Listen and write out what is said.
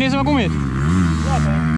nem vai com.